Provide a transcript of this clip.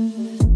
you